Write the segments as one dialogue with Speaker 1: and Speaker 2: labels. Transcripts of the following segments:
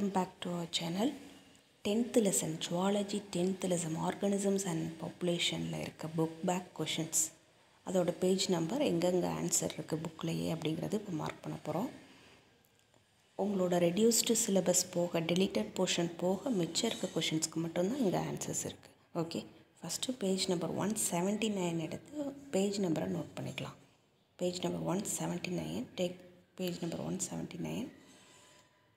Speaker 1: welcome back to our channel. 10th lesson zoology 10th lesson organisms and populationல இருக்க book back questions. அதோட page number எங்கெங்கே answer இருக்குது புக்லையே அப்படிங்கிறது இப்போ மார்க் பண்ண போகிறோம் உங்களோட ரெடியூஸ்டு சிலபஸ் போக டெலிட்டட் போர்ஷன் போக மிச்சம் இருக்க கொஷின்ஸ்க்கு மட்டும்தான் இங்கே ஆன்சர்ஸ் இருக்குது okay first page number one seventy nine எடுத்து பேஜ் நம்பரை நோட் பண்ணிக்கலாம். Page number one seventy nine take page number one seventy nine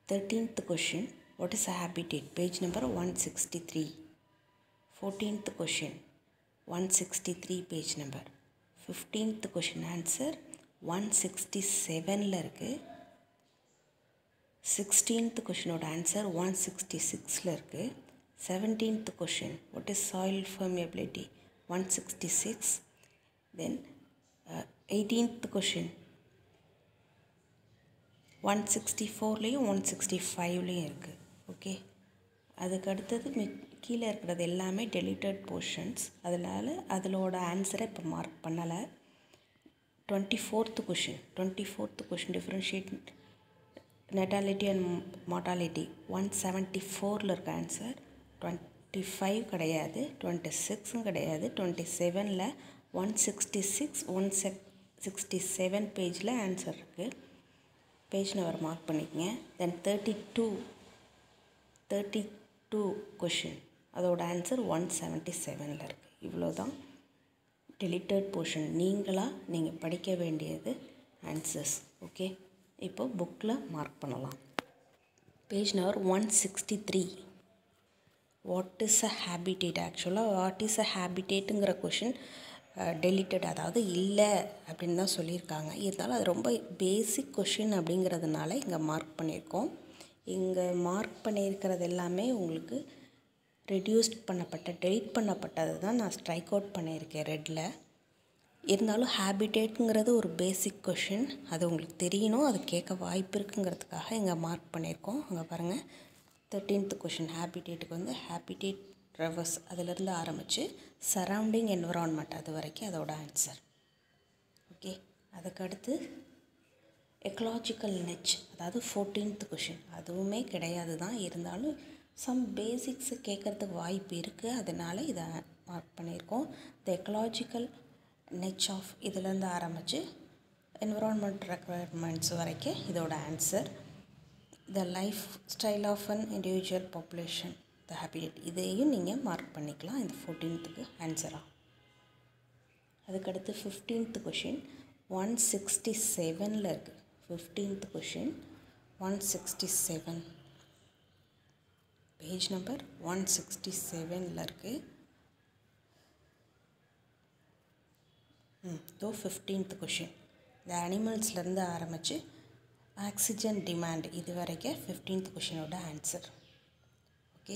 Speaker 1: thirteenth question what is a habitat page number one sixty three fourteenth question one sixty three page number fifteenth question answer one sixty செவனில் இருக்குது sixteenth கொஷினோட answer one sixty சிக்ஸில் இருக்குது seventeenth question what is soil permeability one sixty six then eighteenth question one sixty ஃபோர்லேயும் one sixty ஃபைவ்லேயும் இருக்குது okay அதுக்கு அடுத்தது மி கீழே இருக்கிறது எல்லாமே டெலிட்டட் போர்ஷன்ஸ் அதனால் அதிலோட ஆன்சரை இப்போ மார்க் பண்ணலை. Twenty fourth question twenty fourth question differentiate natality and mortality one seventy ஃபோரில் இருக்க ஆன்சர் டுவெண்ட்டி ஃபைவ் கிடையாது டுவெண்ட்டி சிக்ஸும் கிடையாது டுவெண்ட்டி செவனில் one sixty six one check sixty seven பேஜில் ஆன்சர் இருக்குது பேஜ் நம்பர் மார்க் பண்ணிக்கங்க. Then thirty two thirty two question அதோட ஆன்சர் ஒன் செவன்ட்டி செவனில் இருக்குது இவ்வளோ தான் டெலிட்டட் போர்ஷன் நீங்களாக நீங்கள் படிக்க வேண்டியது ஆன்சர்ஸ் ஓகே இப்போ புக்கில் மார்க் பண்ணலாம். Page number one sixty three what is a habitat ஆக்சுவலாக வாட் இஸ் அ ஹேபிடேட்டுங்கிற கொஷின் டெலிட்டட் அதாவது இல்லை அப்படின்னு தான் சொல்லியிருக்காங்க. இருந்தாலும் அது ரொம்ப பேசிக் கொஷின் அப்படிங்கிறதுனால இங்கே மார்க் பண்ணியிருக்கோம். இங்கே மார்க் பண்ணியிருக்கிறது எல்லாமே உங்களுக்கு ரெடியூஸ்ட் பண்ணப்பட்ட டெலிட் பண்ணப்பட்டது தான் நான் ஸ்ட்ரைக் அவுட் பண்ணியிருக்கேன் ரெட்டில் இருந்தாலும் ஹேபிடேட்டுங்கிறது ஒரு பேசிக் கொஷின் அது உங்களுக்கு தெரியணும் அது கேட்க வாய்ப்பு இருக்குங்கிறதுக்காக இங்கே மார்க் பண்ணியிருக்கோம். அங்கே பாருங்கள் தேர்ட்டீன்த் கொஷின் ஹேபிடேட்டுக்கு வந்து ஹேபிடேட் ரிவர்ஸ் அதிலிருந்து ஆரம்பித்து சரௌண்டிங் என்விரான்மெண்ட் அது வரைக்கும் அதோட ஆன்சர். ஓகே? அதுக்கடுத்து எக்கலாஜிக்கல் நெச் அதாவது ஃபோர்டீன்த் கொஷின் அதுவுமே கிடையாது தான் இருந்தாலும் சம் பேசிக்ஸு கேட்குறதுக்கு வாய்ப்பு இருக்குது அதனால் இதை மார்க் பண்ணியிருக்கோம். த எக்கலாஜிக்கல் நெச் ஆஃப் இதுலேருந்து ஆரம்பித்து என்விரான்மெண்ட் ரெக்குவயர்மெண்ட்ஸ் வரைக்கும் இதோட answer the lifestyle of an individual population the habitat இதையும் நீங்கள் மார்க் பண்ணிக்கலாம். இந்த ஃபோர்டீன்த்துக்கு ஆன்சராக அதுக்கடுத்து ஃபிஃப்டீன்த் கொஷின் ஒன் சிக்ஸ்டி செவனில் இருக்குது fifteenth question one sixty seven page number one sixty செவனில் இருக்குது ம் தோ ஃபிஃப்டீன்த் கொஷின் இந்த அனிமல்ஸ்லேருந்து ஆரம்பித்து ஆக்சிஜன் டிமாண்ட் இது வரைக்கும் ஃபிஃப்டீன்த் கொஷினோட answer okay.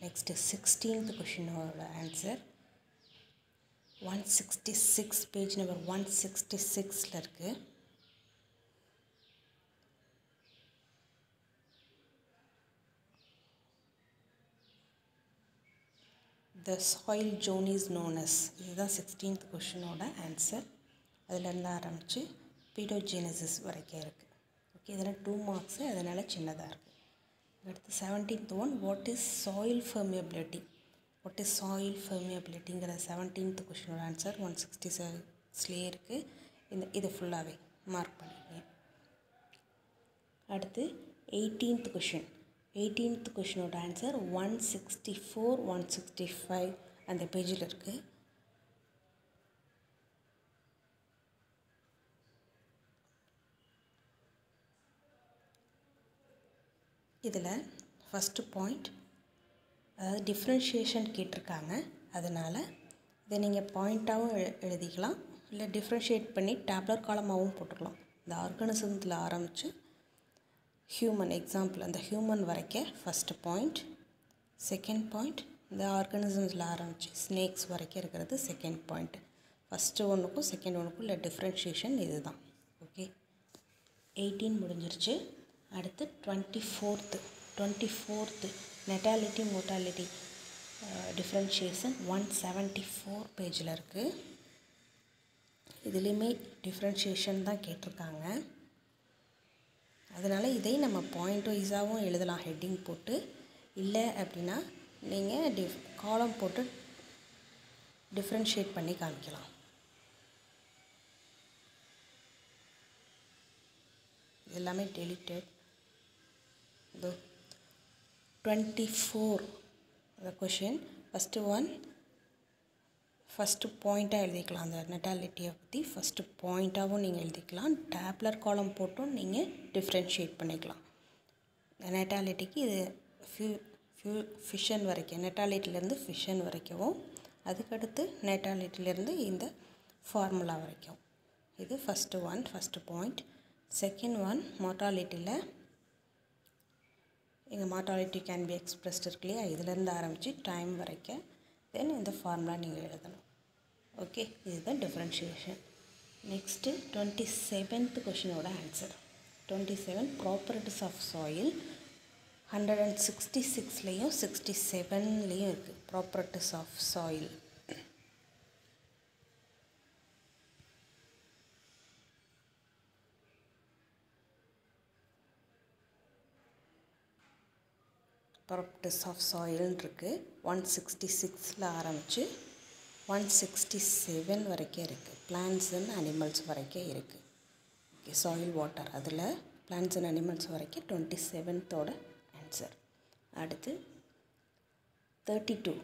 Speaker 1: Next sixteenth கொஷினோட answer one sixty six page number one sixty சிக்ஸில் இருக்குது the soil zone is known as இதுதான் சிக்ஸ்டீன்த் கொஷினோட ஆன்சர் அதிலேருந்து ஆரம்பித்து பீடோஜெனசிஸ் வரைக்கும் இருக்குது ஓகே இதில் டூ மார்க்ஸு அதனால் சின்னதாக இருக்குது அடுத்து seventeenth one what is soil permeability what is soil ஃபெர்மியபிலிட்டிங்கிற seventeenth கொஷினோட ஆன்சர் ஒன் சிக்ஸ்டி செவன்ஸ்லேயே இருக்குது இந்த இது ஃபுல்லாகவே மார்க் பண்ணிக்கங்க. அடுத்து eighteenth question eighteenth கொஷினோட answer one sixty four one sixty five அந்த பேஜில் இருக்குது இதில் ஃபஸ்ட்டு பாயிண்ட் அதாவது டிஃப்ரென்ஷியேஷன் கேட்டிருக்காங்க. அதனால் இதை நீங்கள் பாயிண்ட்டாகவும் எழு எழுதிக்கலாம். இல்லை டிஃப்ரென்ஷியேட் பண்ணி டேப்லர் காலமாகவும் போட்டுக்கலாம். இந்த ஆர்கனிசத்தில் ஆரம்பித்து ஹியூமன் எக்ஸாம்பிள் அந்த ஹியூமன் வரைக்க ஃபஸ்ட்டு பாயிண்ட் செகண்ட் பாயிண்ட் இந்த ஆர்கனிசம்ஸில் ஆரம்பித்து ஸ்னேக்ஸ் வரைக்கும் இருக்கிறது செகண்ட் பாயிண்ட் ஃபஸ்ட்டு ஒன்றுக்கும் செகண்ட் ஒன்றுக்கும் இல்லை டிஃப்ரென்ஷியேஷன் இது தான் ஓகே எயிட்டீன் முடிஞ்சிருச்சு. அடுத்து twenty fourth. Twenty fourth natality mortality differentiation one seventy four பேஜில் இருக்குது இதுலேயுமே டிஃப்ரென்ஷியேஷன் தான் கேட்டிருக்காங்க. அதனால் இதை நம்ம பாயிண்ட் வைஸாகவும் எழுதலாம் ஹெட்டிங் போட்டு. இல்லை அப்படின்னா நீங்கள் டிஃப் காலம் போட்டு டிஃப்ரென்ஷியேட் பண்ணி காமிக்கலாம். எல்லாமே டெலிட்டட் இதோ டுவெண்ட்டி ஃபோர் அந்த கொஷின் ஃபஸ்ட்டு ஒன் ஃபஸ்ட்டு பாயிண்ட்டாக எழுதிக்கலாம். அந்த நெட்டாலிட்டியை பற்றி ஃபஸ்ட்டு பாயிண்ட்டாகவும் நீங்கள் எழுதிக்கலாம். டேப்லர் காலம் போட்டும் நீங்கள் டிஃப்ரென்ஷியேட் பண்ணிக்கலாம். நெட்டாலிட்டிக்கு இது ஃபியூ ஃபியூ ஃபிஷன் வரைக்கும் நெட்டாலிட்டிலேருந்து ஃபிஷன் வரைக்கும் அதுக்கடுத்து நெட்டாலிட்டிலேருந்து இந்த ஃபார்முலா வரைக்கும். இது first one first point second one மோட்டாலிட்டியில் எங்கள் மார்டாலிட்டி கேன் பி எக்ஸ்பிரஸ்ட் இருக்கு இல்லையா இதுலேருந்து ஆரம்பித்து டைம் வரைக்கும் தென் இந்த ஃபார்முலா நீங்கள் எழுதணும். ஓகே? இதுதான் differentiation next twenty seventh கொஷினோட answer twenty seven properties of soil hundred and sixty சிக்ஸ்லேயும் sixty செவன்லேயும் இருக்குது properties of soil properties of soil இருக்குது ஒன் சிக்ஸ்டி சிக்ஸில் ஆரம்பித்து ஒன் சிக்ஸ்டி செவன் வரைக்கும் இருக்குது பிளான்ஸ் அண்ட் அனிமல்ஸ் வரைக்கும் இருக்குது ஓகே சாயில் வாட்டர் அதில் பிளான்ஸ் அண்ட் அனிமல்ஸ் வரைக்கும் டுவெண்ட்டி செவன்த்தோட ஆன்சர் அடுத்து thirty two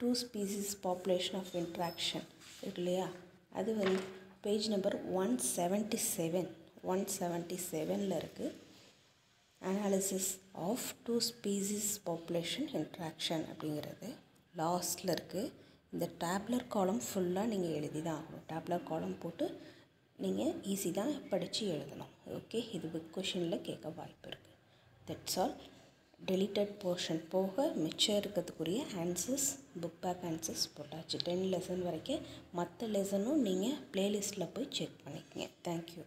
Speaker 1: two species population of interaction இருக்கு இல்லையா? அது வந்து page number one seventy seven one seventy செவனில் இருக்குது analysis of two species population interaction அப்படிங்கிறது லாஸ்ட்டில் இருக்குது இந்த டேப்லர் காலம் ஃபுல்லாக நீங்கள் எழுதி தான் ஆகணும். டேப்லர் காலம் போட்டு நீங்கள் ஈஸி தான் படித்து எழுதணும். ஓகே இது புக் கொஷினில் கேட்க வாய்ப்பு இருக்குது தட்ஸ் ஆல் டெலிட்டட் போர்ஷன் போக மிச்சம் இருக்கிறதுக்குரிய ஆன்சர்ஸ் புக் பேக் ஆன்சர்ஸ் போட்டாச்சு. டென் லெசன் வரைக்கும் மற்ற லெசனும் நீங்கள் ப்ளேலிஸ்ட்டில் போய் செக் பண்ணிக்கங்க. தேங்க்யூ